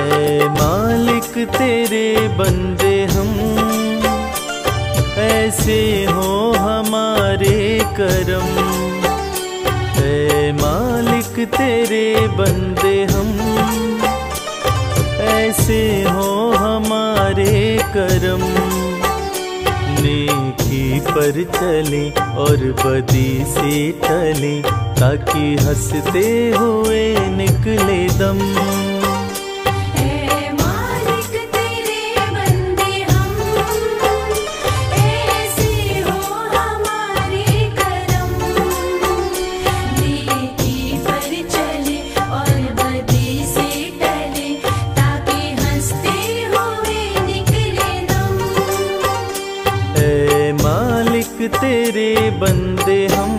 ऐ मालिक तेरे बंदे हम। ऐसे हो हमारे करम। ऐ मालिक तेरे बंदे हम। ऐसे हो हमारे करम। नेकी पर चले और बदी से टले, ताकि हँसते हुए निकले दम। तेरे बंदे हम